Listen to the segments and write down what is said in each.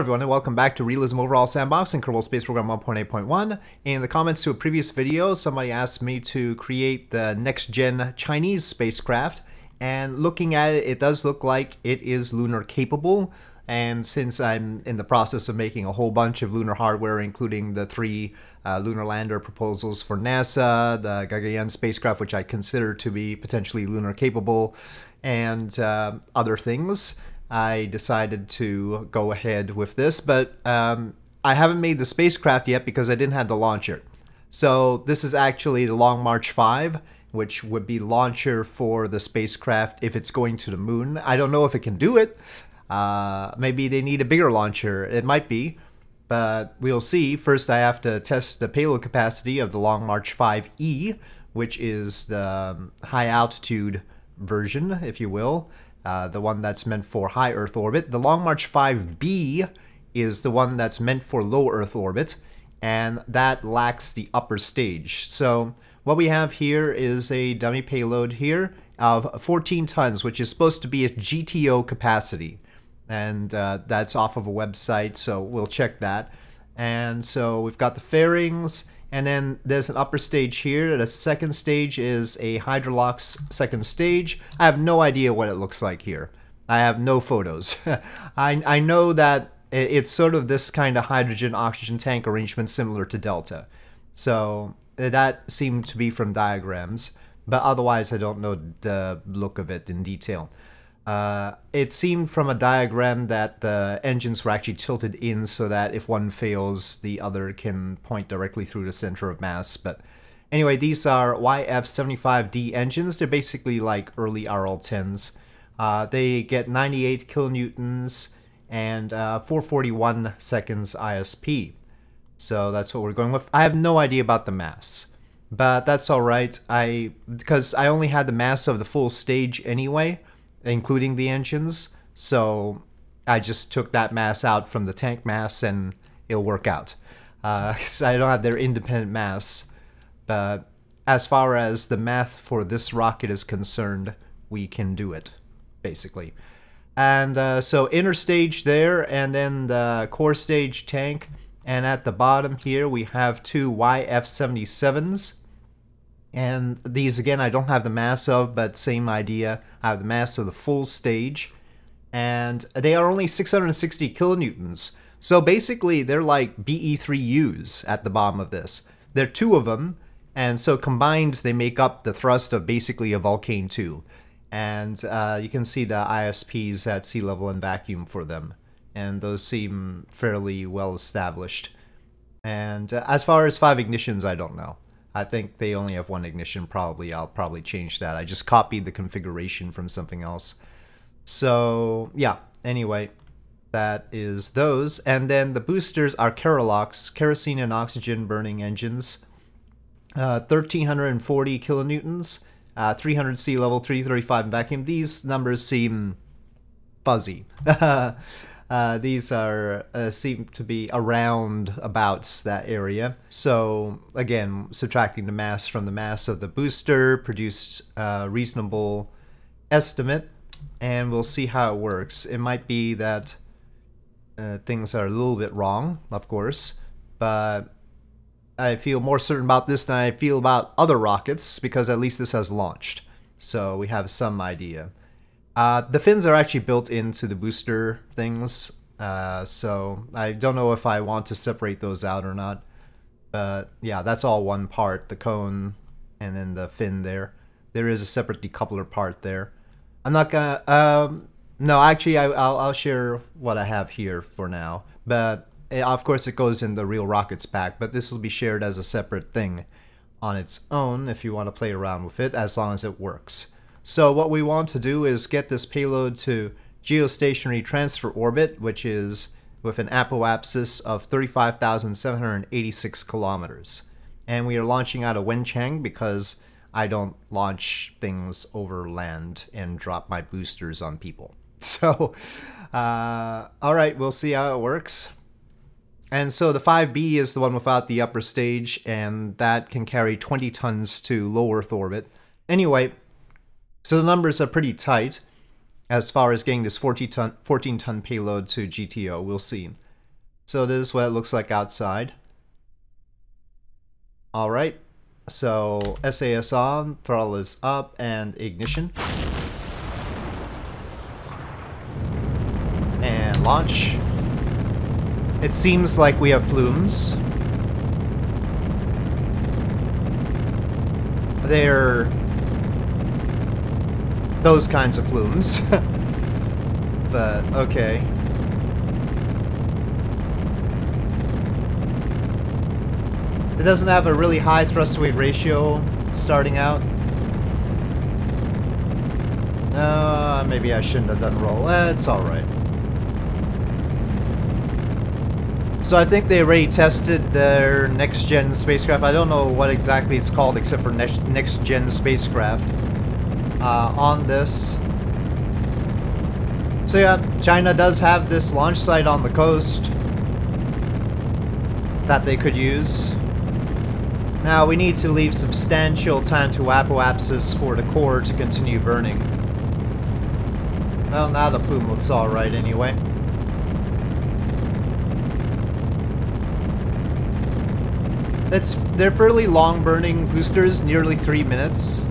everyone, and welcome back to Realism Overhaul Sandbox in Kerbal Space Program 1.8.1. In the comments to a previous video, somebody asked me to create the next-gen Chinese spacecraft, and looking at it, it does look like it is lunar capable. And since I'm in the process of making a whole bunch of lunar hardware, including the three uh, lunar lander proposals for NASA, the Gaganyaan spacecraft, which I consider to be potentially lunar capable, and uh, other things, I decided to go ahead with this, but um, I haven't made the spacecraft yet because I didn't have the launcher. So this is actually the Long March 5, which would be launcher for the spacecraft if it's going to the moon. I don't know if it can do it. Uh, maybe they need a bigger launcher. It might be, but we'll see. First, I have to test the payload capacity of the Long March 5E, which is the um, high altitude version, if you will uh, the one that's meant for high Earth orbit. The Long March 5B is the one that's meant for low Earth orbit, and that lacks the upper stage. So what we have here is a dummy payload here of 14 tons, which is supposed to be its GTO capacity. And uh, that's off of a website, so we'll check that. And so we've got the fairings, and then there's an upper stage here. The second stage is a Hydrolox second stage. I have no idea what it looks like here. I have no photos. I, I know that it's sort of this kind of hydrogen oxygen tank arrangement similar to Delta. So uh, that seemed to be from diagrams, but otherwise I don't know the look of it in detail. Uh, it seemed from a diagram that the engines were actually tilted in so that if one fails, the other can point directly through the center of mass. But anyway, these are YF75D engines. They're basically like early RL10s. Uh, they get 98 kilonewtons and uh, 441 seconds ISP. So that's what we're going with. I have no idea about the mass, but that's all right. I because I only had the mass of the full stage anyway including the engines. So I just took that mass out from the tank mass and it'll work out. Uh, so I don't have their independent mass. But as far as the math for this rocket is concerned, we can do it, basically. And uh, so interstage there, and then the core stage tank. And at the bottom here, we have two YF-77s. And these, again, I don't have the mass of, but same idea. I have the mass of the full stage. And they are only 660 kilonewtons. So basically, they're like BE3Us at the bottom of this. There are two of them, and so combined, they make up the thrust of basically a Vulcain 2. And uh, you can see the ISPs at sea level and vacuum for them. And those seem fairly well established. And uh, as far as five ignitions, I don't know. I think they only have one ignition probably. I'll probably change that. I just copied the configuration from something else. So yeah, anyway, that is those. And then the boosters are Kerolox, kerosene and oxygen burning engines. Uh, 1340 kilonewtons, uh, 300 sea level, 335 in vacuum. These numbers seem fuzzy. Uh, these are uh, seem to be around about that area. So again, subtracting the mass from the mass of the booster produced a reasonable estimate, and we'll see how it works. It might be that uh, things are a little bit wrong, of course, but I feel more certain about this than I feel about other rockets because at least this has launched. So we have some idea. Uh, the fins are actually built into the booster things, uh, so I don't know if I want to separate those out or not. But yeah, that's all one part, the cone and then the fin there. There is a separate decoupler part there. I'm not gonna, um, no, actually I, will I'll share what I have here for now. But eh, of course it goes in the real rockets pack, but this will be shared as a separate thing on its own if you want to play around with it, as long as it works. So what we want to do is get this payload to geostationary transfer orbit, which is with an apoapsis of 35,786 kilometers. And we are launching out of Wenchang because I don't launch things over land and drop my boosters on people. So, uh, all right, we'll see how it works. And so the 5B is the one without the upper stage, and that can carry 20 tons to low Earth orbit. Anyway, so the numbers are pretty tight as far as getting this 14 ton, 14 ton payload to GTO. We'll see. So this is what it looks like outside. Alright, so SAS on, throttle is up, and ignition. And launch. It seems like we have plumes. They're those kinds of plumes. but, okay. It doesn't have a really high thrust to weight ratio starting out. Uh, maybe I shouldn't have done roll. Eh, it's alright. So I think they already tested their next-gen spacecraft. I don't know what exactly it's called except for next-gen spacecraft uh, on this. So yeah, China does have this launch site on the coast that they could use. Now, we need to leave substantial time to apoapsis for the core to continue burning. Well, now the plume looks alright anyway. It's, they're fairly long burning boosters, nearly 3 minutes.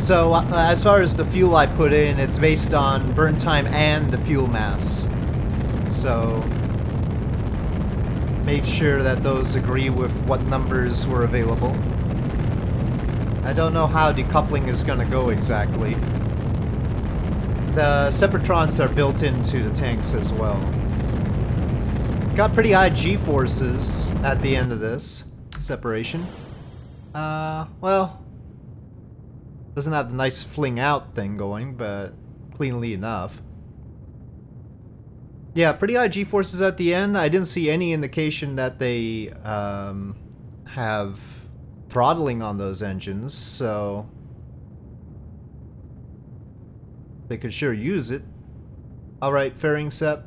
So, uh, as far as the fuel I put in, it's based on burn time and the fuel mass. So, made sure that those agree with what numbers were available. I don't know how decoupling is going to go exactly. The Separatrons are built into the tanks as well. Got pretty high G-forces at the end of this separation. Uh, well, doesn't have the nice fling out thing going, but cleanly enough. Yeah, pretty high G-forces at the end. I didn't see any indication that they um, have throttling on those engines, so they could sure use it. Alright, fairing set.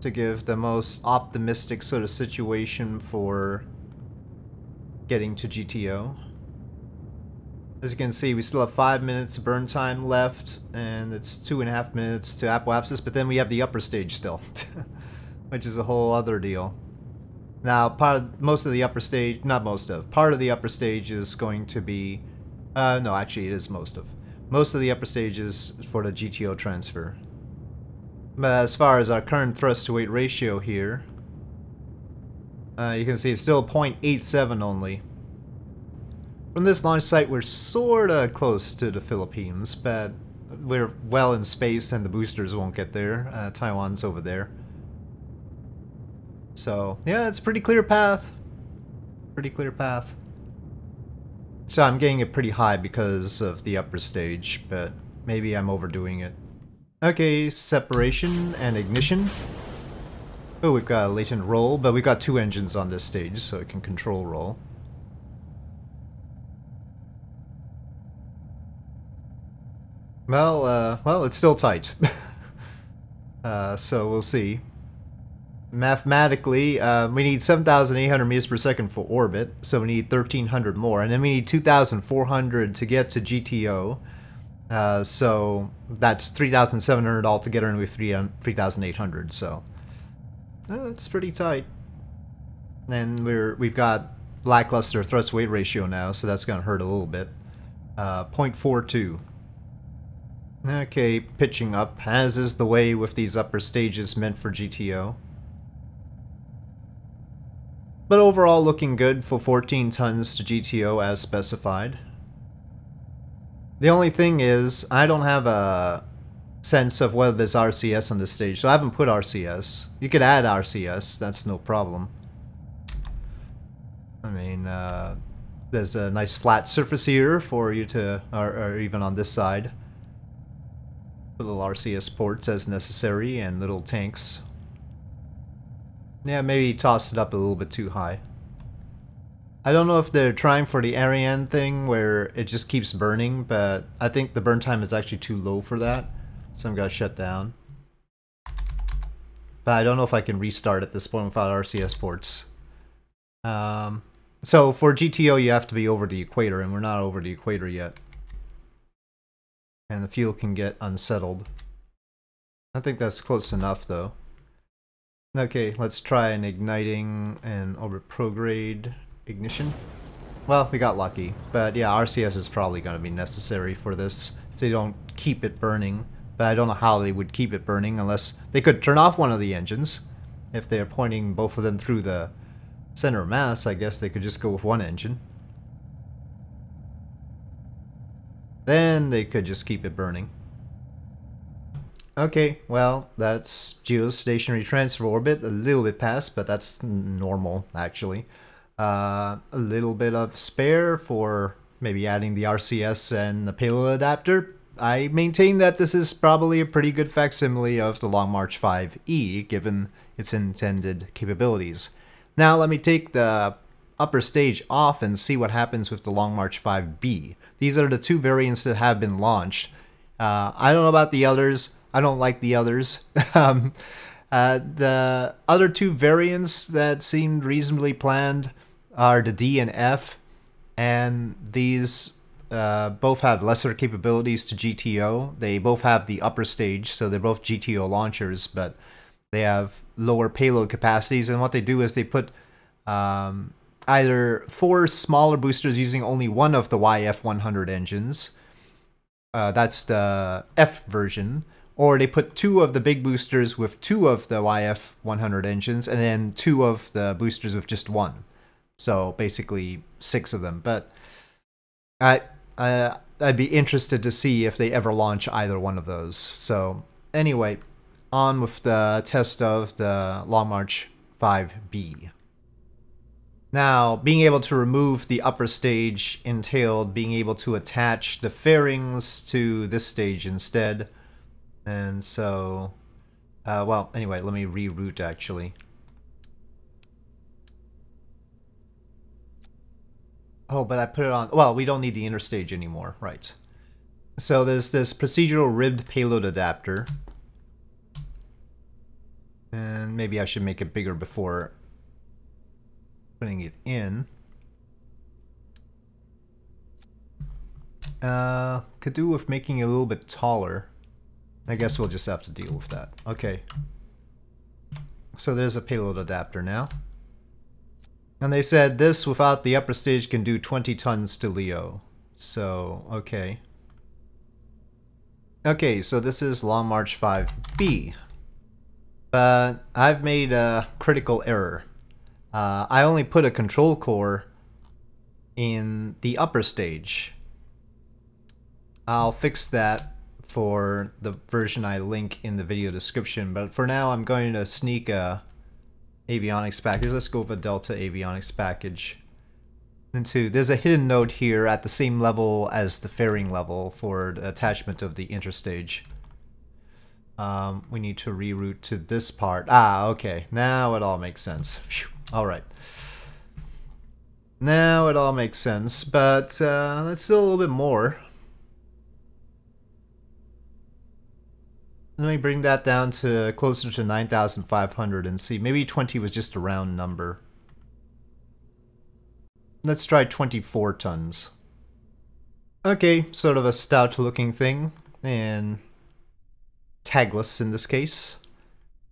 To give the most optimistic sort of situation for getting to GTO. As you can see, we still have five minutes of burn time left, and it's two and a half minutes to apoapsis, but then we have the upper stage still, which is a whole other deal. Now, part of, most of the upper stage, not most of, part of the upper stage is going to be, uh, no, actually it is most of. Most of the upper stage is for the GTO transfer. But as far as our current thrust to weight ratio here, uh, you can see it's still 0.87 only. From this launch site, we're sorta close to the Philippines, but we're well in space and the boosters won't get there. Uh, Taiwan's over there. So, yeah, it's a pretty clear path. Pretty clear path. So I'm getting it pretty high because of the upper stage, but maybe I'm overdoing it. Okay, separation and ignition. Oh, we've got a latent roll, but we've got two engines on this stage, so it can control roll. Well, uh, well, it's still tight. uh, so we'll see. Mathematically, uh, we need 7,800 meters per second for orbit, so we need 1,300 more, and then we need 2,400 to get to GTO. Uh, so that's 3,700 altogether, and we have 3,800. So that's pretty tight. And we're we've got lackluster thrust weight ratio now, so that's gonna hurt a little bit. Uh, 0.42. Okay, pitching up, as is the way with these upper stages meant for GTO. But overall looking good for 14 tons to GTO as specified. The only thing is, I don't have a sense of whether there's RCS on the stage, so I haven't put RCS. You could add RCS, that's no problem. I mean, uh, there's a nice flat surface here for you to, or, or even on this side. Little RCS ports as necessary and little tanks. Yeah, maybe toss it up a little bit too high. I don't know if they're trying for the Ariane thing where it just keeps burning, but I think the burn time is actually too low for that. So I'm gonna shut down. But I don't know if I can restart at this point without RCS ports. Um, so for GTO you have to be over the equator and we're not over the equator yet and the fuel can get unsettled. I think that's close enough though. Okay, let's try an igniting and orbit prograde ignition. Well, we got lucky, but yeah, RCS is probably going to be necessary for this if they don't keep it burning. But I don't know how they would keep it burning unless they could turn off one of the engines. If they're pointing both of them through the center of mass, I guess they could just go with one engine. Then they could just keep it burning. Okay, well, that's geostationary transfer orbit, a little bit past, but that's normal, actually. Uh, a little bit of spare for maybe adding the RCS and the payload adapter. I maintain that this is probably a pretty good facsimile of the Long March 5E, given its intended capabilities. Now let me take the upper stage off and see what happens with the Long March 5B. These are the two variants that have been launched. Uh, I don't know about the others. I don't like the others. um, uh, the other two variants that seemed reasonably planned are the D and F, and these uh, both have lesser capabilities to GTO. They both have the upper stage, so they're both GTO launchers, but they have lower payload capacities. And what they do is they put um, either four smaller boosters using only one of the YF100 engines. Uh, that's the F version or they put two of the big boosters with two of the YF100 engines and then two of the boosters with just one. So basically six of them. But I, I I'd be interested to see if they ever launch either one of those. So anyway, on with the test of the Long March 5B. Now, being able to remove the upper stage entailed being able to attach the fairings to this stage instead. And so, uh, well, anyway, let me reroute actually. Oh, but I put it on, well, we don't need the interstage anymore, right. So there's this procedural ribbed payload adapter. And maybe I should make it bigger before putting it in. Uh, could do with making it a little bit taller. I guess we'll just have to deal with that. Okay. So there's a payload adapter now. And they said this without the upper stage can do 20 tons to LEO. So, okay. Okay, so this is Long March 5B. But I've made a critical error. Uh, I only put a control core in the upper stage. I'll fix that for the version I link in the video description. But for now, I'm going to sneak a avionics package. Let's go with a Delta avionics package. Into there's a hidden node here at the same level as the fairing level for the attachment of the interstage. Um, we need to reroute to this part. Ah, okay. Now it all makes sense. All right. Now it all makes sense, but uh, let's do a little bit more. Let me bring that down to closer to 9,500 and see. Maybe 20 was just a round number. Let's try 24 tons. Okay, sort of a stout looking thing. And tagless in this case.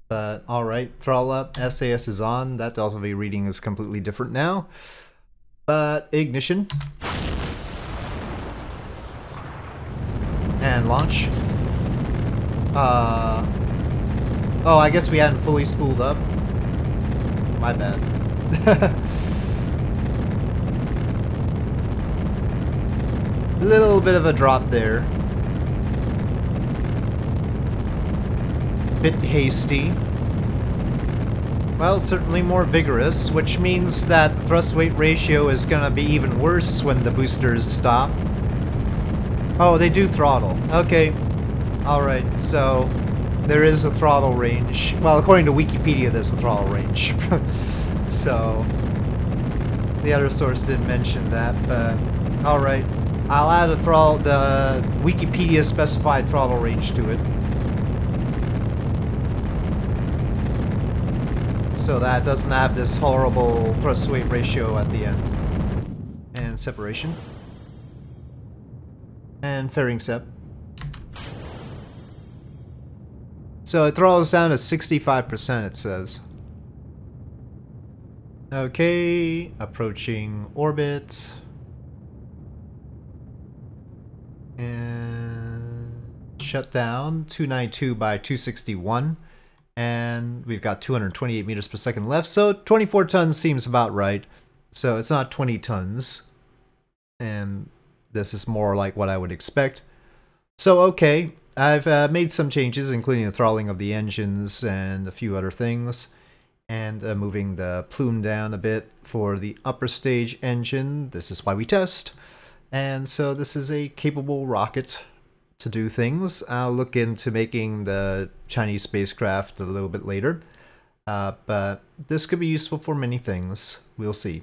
But alright, throttle up, SAS is on. That Delta V reading is completely different now. But ignition. And launch. Uh, oh, I guess we hadn't fully spooled up. My bad. A little bit of a drop there. Bit hasty. Well, certainly more vigorous, which means that the thrust-weight ratio is gonna be even worse when the boosters stop. Oh, they do throttle. Okay, Alright, so there is a throttle range. Well, according to Wikipedia, there's a throttle range. so the other source didn't mention that, but alright. I'll add a throttle, the Wikipedia specified throttle range to it. So that doesn't have this horrible thrust weight ratio at the end. And separation. And fairing sep. So it throttles down to 65% it says. Okay, approaching orbit. And shut down 292 by 261 and we've got 228 meters per second left, so 24 tons seems about right. So it's not 20 tons, and this is more like what I would expect. So okay, I've uh, made some changes, including the throttling of the engines and a few other things, and uh, moving the plume down a bit for the upper stage engine. This is why we test. And so this is a capable rocket to do things. I'll look into making the Chinese spacecraft a little bit later. Uh, but this could be useful for many things. We'll see.